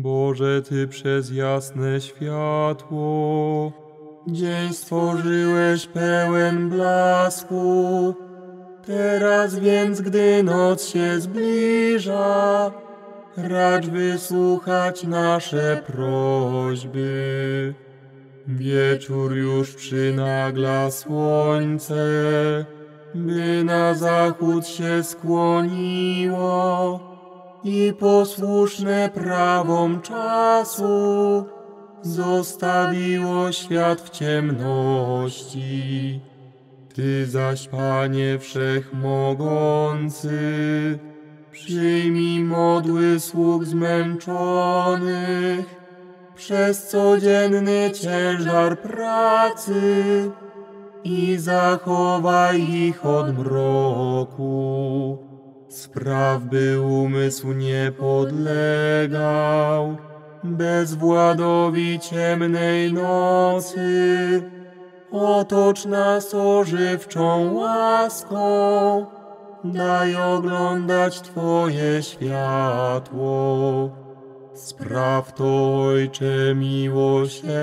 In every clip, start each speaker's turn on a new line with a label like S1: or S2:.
S1: Boże, Ty przez jasne światło dzień stworzyłeś pełen blasku. Teraz więc, gdy noc się zbliża, racz wysłuchać nasze prośby. Wieczór już przynagla słońce, by na zachód się skłoniło i posłuszne prawom czasu zostawiło świat w ciemności. Ty zaś, Panie Wszechmogący, przyjmij modły sług zmęczonych przez codzienny ciężar pracy i zachowaj ich od mroku. Spraw, by umysł nie podlegał bezwładowi ciemnej nocy. Otocz nas ożywczą łaską, daj oglądać Twoje światło. Spraw to, Ojcze miłosierny,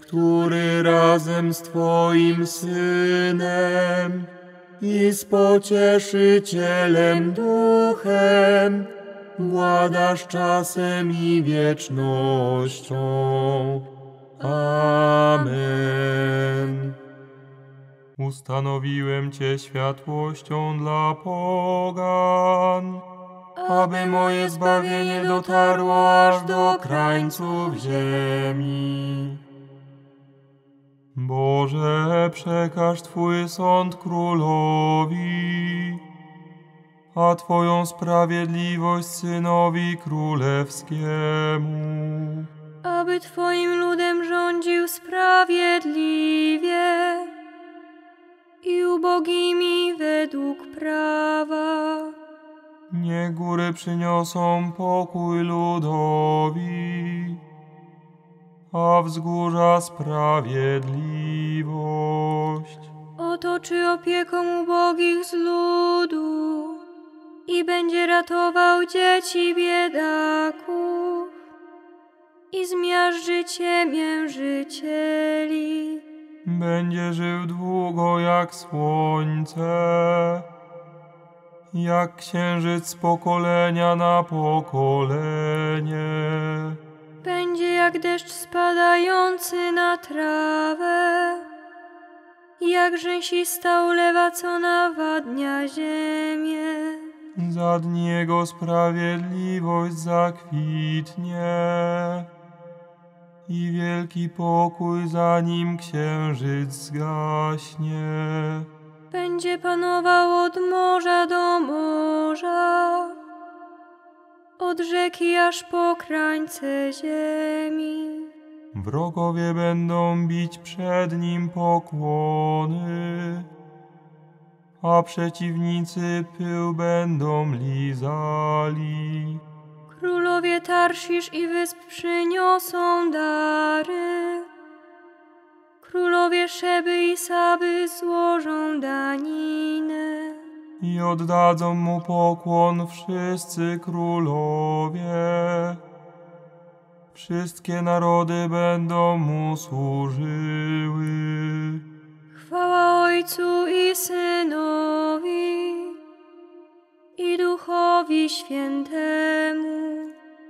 S1: który razem z Twoim Synem i z pocieszycielem duchem władasz czasem i wiecznością. Amen. Ustanowiłem Cię światłością dla pogan, aby moje zbawienie dotarło aż do krańców ziemi. Boże, przekaż Twój sąd królowi, a Twoją sprawiedliwość synowi królewskiemu.
S2: aby Twoim ludem rządził sprawiedliwie i ubogimi według prawa.
S1: Nie góry przyniosą pokój ludowi, a wzgórza sprawiedliwość.
S2: Otoczy opieką ubogich z ludu i będzie ratował dzieci biedaków i zmiażdży ciemię życieli.
S1: Będzie żył długo jak słońce, jak księżyc z pokolenia na pokolenie.
S2: Będzie jak deszcz spadający na trawę, jak rzęsista ulewa, co nawadnia ziemię.
S1: Za dni Jego sprawiedliwość zakwitnie i wielki pokój zanim księżyc zgaśnie.
S2: Będzie panował od morza do morza, od rzeki aż po krańce ziemi.
S1: Wrogowie będą bić przed Nim pokłony, a przeciwnicy pył będą lizali.
S2: Królowie Tarszisz i wysp przyniosą dary. Królowie Szeby i Saby złożą daninę.
S1: I oddadzą Mu pokłon wszyscy królowie. Wszystkie narody będą Mu służyły.
S2: Chwała Ojcu i Synowi i Duchowi Świętemu.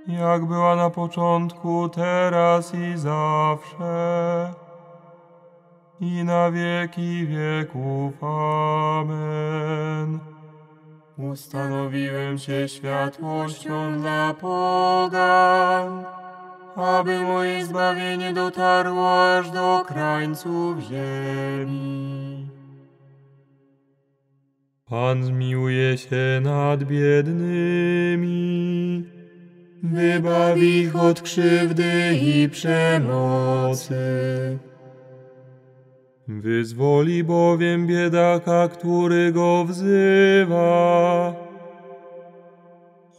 S1: Jak była na początku, teraz i zawsze, i na wieki wieków. Amen. Ustanowiłem Cię światłością dla pogan, aby moje zbawienie dotarło aż do krańców ziemi. Pan zmiłuje się nad biednymi, wybaw ich od krzywdy i przemocy. Wyzwoli bowiem biedaka, który go wzywa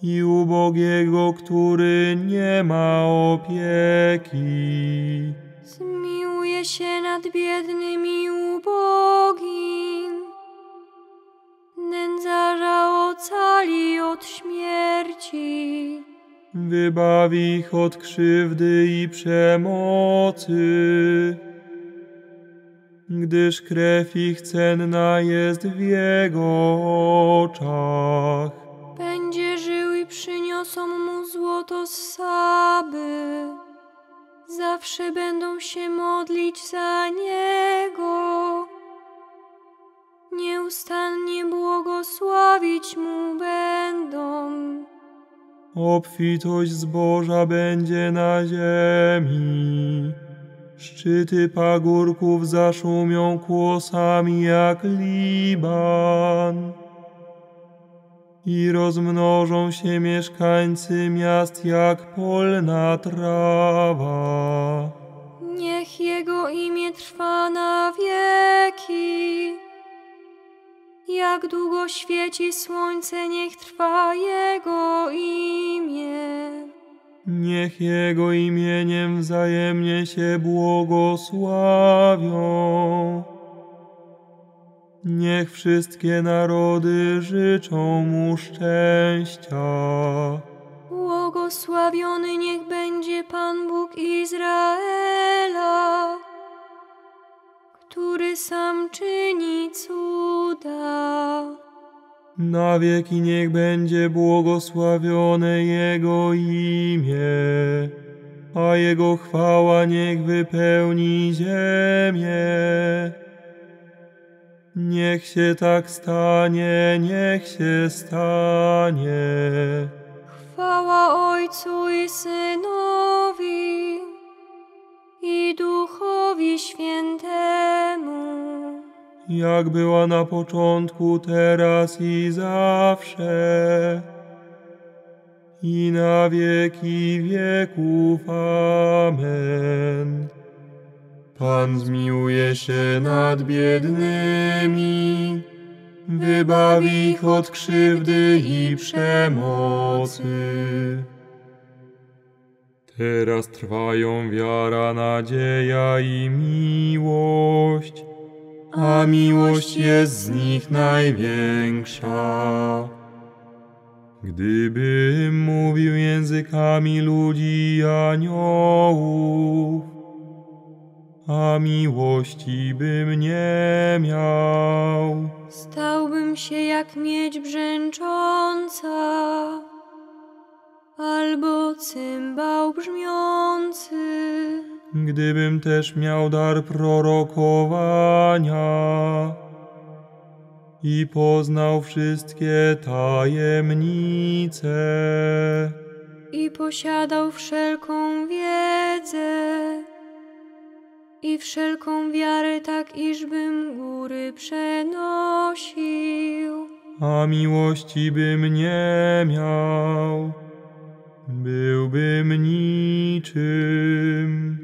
S1: i ubogiego, który nie ma opieki.
S2: Zmiłuje się nad biednym i ubogim. Nędzarza ocali od śmierci.
S1: Wybawi ich od krzywdy i przemocy. Gdyż krew ich cenna jest w Jego oczach.
S2: Będzie żył i przyniosą mu złoto z Saby. Zawsze będą się modlić za niego. Nieustannie błogosławić mu będą.
S1: Obfitość zboża będzie na ziemi. Szczyty pagórków zaszumią kłosami jak Liban. I rozmnożą się mieszkańcy miast jak polna trawa.
S2: Niech jego imię trwa na wieki. Jak długo świeci słońce, niech trwa jego imię.
S1: Niech Jego imieniem wzajemnie się błogosławią. Niech wszystkie narody życzą Mu szczęścia.
S2: Błogosławiony niech będzie Pan Bóg Izraela, który sam czyni cuda.
S1: Na wieki niech będzie błogosławione Jego imię, a Jego chwała niech wypełni ziemię. Niech się tak stanie, niech się stanie.
S2: Chwała Ojcu i Synowi i Duchowi Świętemu.
S1: Jak była na początku, teraz i zawsze, i na wieki wieków. Amen. Pan zmiłuje się nad biednymi, wybawi ich od krzywdy i przemocy. Teraz trwają wiara, nadzieja i miłość, a miłość jest z nich największa. Gdybym mówił językami ludzi i aniołów, a miłości bym nie miał,
S2: Stałbym się jak miedź brzęcząca, albo cymbał brzmiący.
S1: Gdybym też miał dar prorokowania i poznał wszystkie tajemnice.
S2: i posiadał wszelką wiedzę i wszelką wiarę, tak iżbym góry przenosił.
S1: a miłości bym nie miał, byłbym niczym.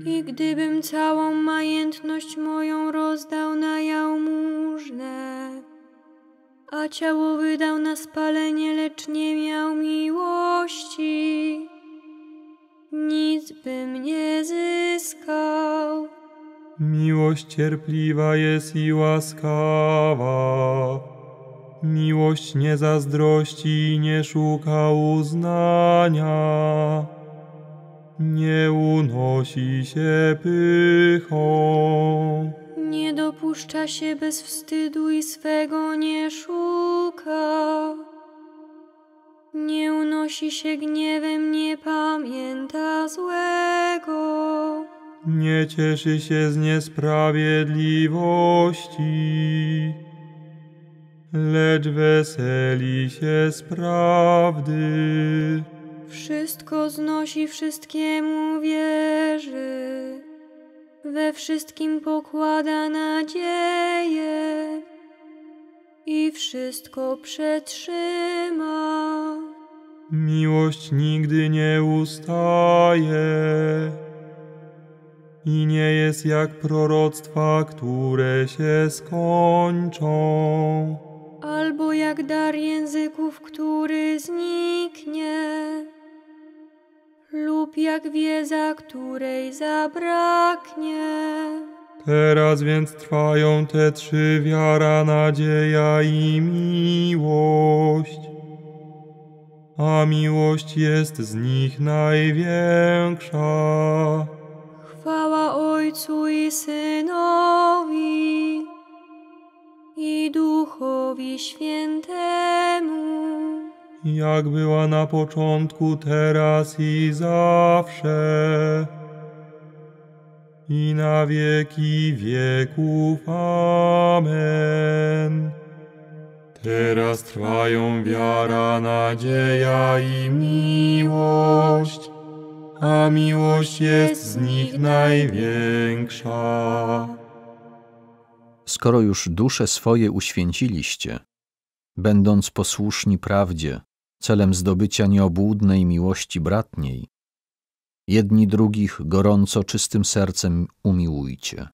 S2: I gdybym całą majętność moją rozdał na jałmużnę, a ciało wydał na spalenie, lecz nie miał miłości, nic bym nie zyskał.
S1: Miłość cierpliwa jest i łaskawa. Miłość nie zazdrości, nie szuka uznania. Nie unosi się pychą.
S2: Nie dopuszcza się bez wstydu i swego nie szuka. Nie unosi się gniewem, nie pamięta złego.
S1: Nie cieszy się z niesprawiedliwości, lecz weseli się z prawdy.
S2: Wszystko znosi, wszystkiemu wierzy. We wszystkim pokłada nadzieję i wszystko przetrzyma.
S1: Miłość nigdy nie ustaje i nie jest jak proroctwa, które się skończą.
S2: Albo jak dar języków, który zniknie, lub jak wiedza, której zabraknie.
S1: Teraz więc trwają te trzy wiara, nadzieja i miłość. A miłość jest z nich największa.
S2: Chwała Ojcu i Synowi i Duchowi Świętemu,
S1: Jak była na początku, teraz i zawsze. I na wieki wieków. Amen. Teraz trwają wiara, nadzieja i miłość, a miłość jest z nich największa.
S3: Skoro już dusze swoje uświęciliście, będąc posłuszni prawdzie, celem zdobycia nieobłudnej miłości bratniej, jedni drugich gorąco czystym sercem umiłujcie.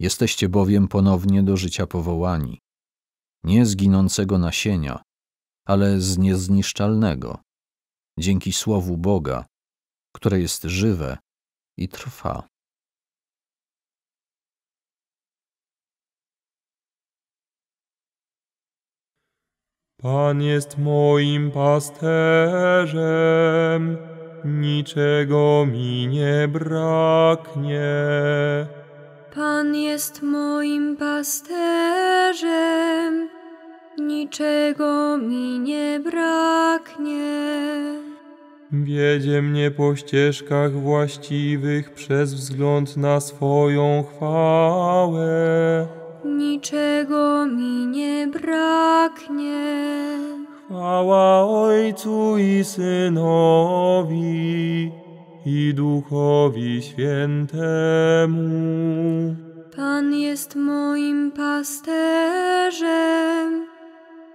S3: Jesteście bowiem ponownie do życia powołani, nie z ginącego nasienia, ale z niezniszczalnego, dzięki Słowu Boga, które jest żywe i trwa.
S1: Pan jest moim pasterzem, niczego mi nie braknie.
S2: Pan jest moim pasterzem, niczego mi nie braknie.
S1: Wiedzie mnie po ścieżkach właściwych przez wzgląd na swoją chwałę.
S2: Niczego mi nie braknie.
S1: Chwała Ojcu i Synowi i Duchowi Świętemu.
S2: Pan jest moim pasterzem,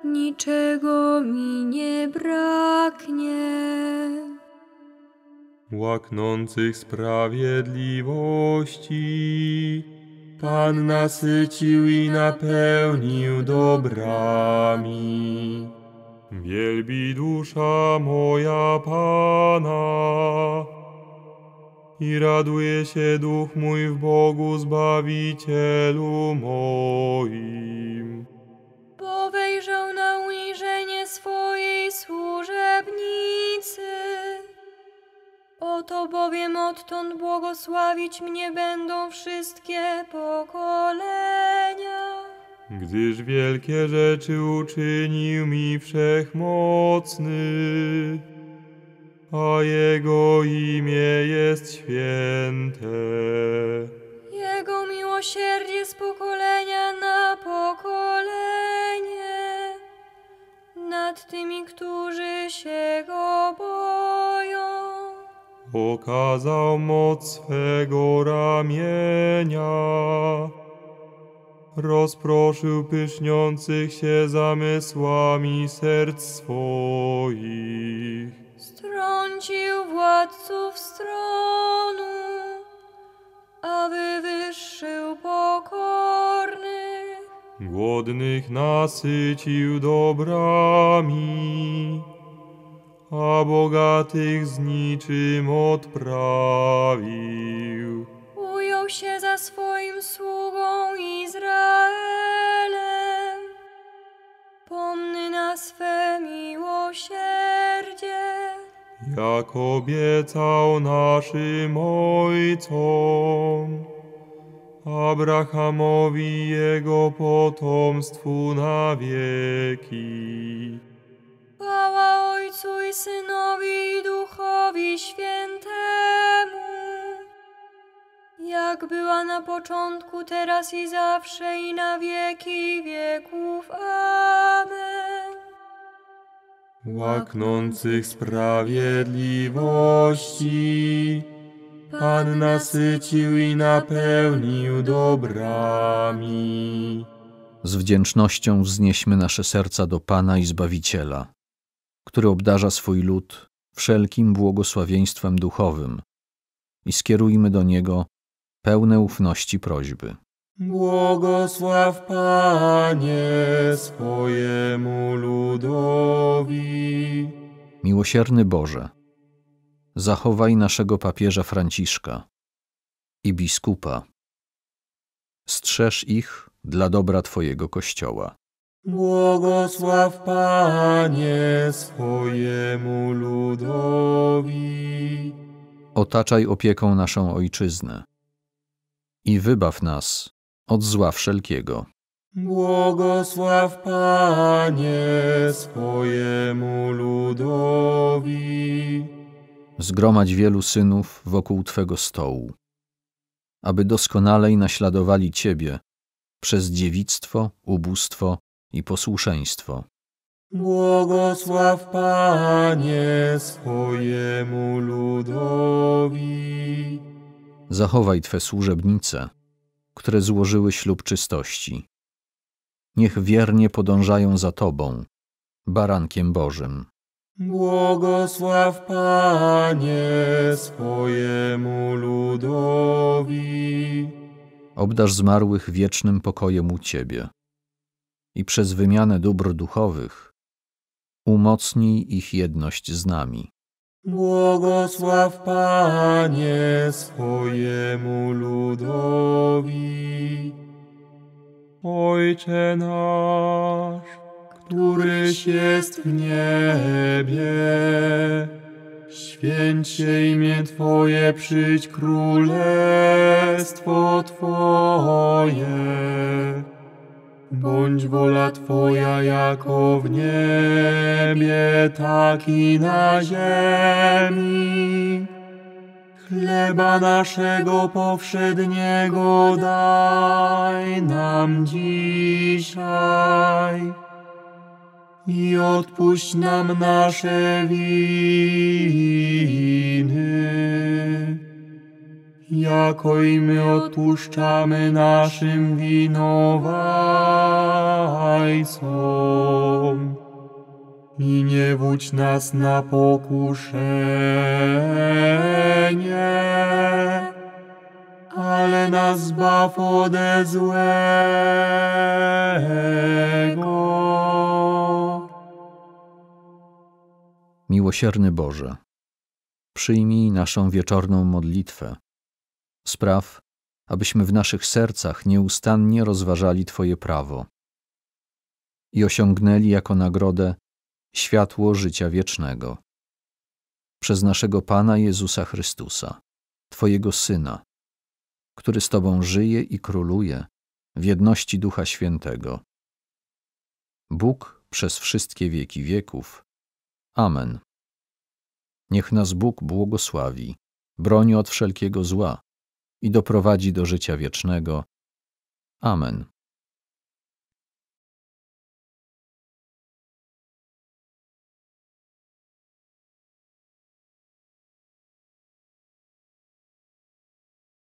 S2: niczego mi nie braknie.
S1: łaknących sprawiedliwości. Pan nasycił i napełnił dobrami. Wielbi dusza moja Pana i raduje się duch mój w Bogu Zbawicielu moim.
S2: Bo wejrzał na uniżenie swojej służebnicy. Oto bowiem odtąd błogosławić mnie będą wszystkie pokolenia.
S1: Gdyż wielkie rzeczy uczynił mi wszechmocny, a Jego imię jest święte.
S2: Jego miłosierdzie z pokolenia na pokolenie nad tymi, którzy się go boją.
S1: Okazał moc swego ramienia, rozproszył pyszniących się zamysłami serc swoich.
S2: Strącił władców stronu, a wywyższył pokornych.
S1: Głodnych nasycił dobrami, a bogatych z niczym odprawił.
S2: Ujął się za swoim swe miłosierdzie.
S1: Jak obiecał naszym ojcom, Abrahamowi i jego potomstwu na wieki.
S2: Chwała Ojcu i Synowi i Duchowi Świętemu, jak była na początku, teraz i zawsze i na wieki wieków. Amen.
S1: Łaknących sprawiedliwości, Pan nasycił i napełnił dobrami.
S3: Z wdzięcznością wznieśmy nasze serca do Pana i Zbawiciela, który obdarza swój lud wszelkim błogosławieństwem duchowym i skierujmy do Niego pełne ufności prośby.
S1: Błogosław Panie swojemu ludowi.
S3: Miłosierny Boże, zachowaj naszego papieża Franciszka i biskupa. Strzeż ich dla dobra Twojego Kościoła.
S1: Błogosław Panie swojemu ludowi.
S3: Otaczaj opieką naszą Ojczyznę i wybaw nas od zła wszelkiego.
S1: Błogosław Panie swojemu ludowi.
S3: Zgromadź wielu synów wokół Twego stołu, aby doskonalej naśladowali Ciebie przez dziewictwo, ubóstwo i posłuszeństwo.
S1: Błogosław Panie swojemu ludowi.
S3: Zachowaj Twe służebnice, które złożyły ślub czystości. Niech wiernie podążają za Tobą, barankiem Bożym.
S1: Błogosław Panie swojemu ludowi.
S3: Obdarz zmarłych wiecznym pokojem u Ciebie i przez wymianę dóbr duchowych umocnij ich jedność z nami.
S1: Błogosław Panie swojemu ludowi. Ojcze nasz, któryś jest w niebie, święć się imię Twoje, przyjdź królestwo Twoje. Bądź wola Twoja jako w niebie, tak i na ziemi. Chleba naszego powszedniego daj nam dzisiaj i odpuść nam nasze winy, jako i my odpuszczamy naszym winowajcom. I nie wódź nas na pokuszenie, ale nas zbaw ode złego.
S3: Miłosierny Boże, przyjmij naszą wieczorną modlitwę. Spraw, abyśmy w naszych sercach nieustannie rozważali Twoje prawo i osiągnęli jako nagrodę światło życia wiecznego. Przez naszego Pana Jezusa Chrystusa, Twojego Syna, który z Tobą żyje i króluje w jedności Ducha Świętego. Bóg przez wszystkie wieki wieków. Amen. Niech nas Bóg błogosławi, broni od wszelkiego zła i doprowadzi do życia wiecznego. Amen.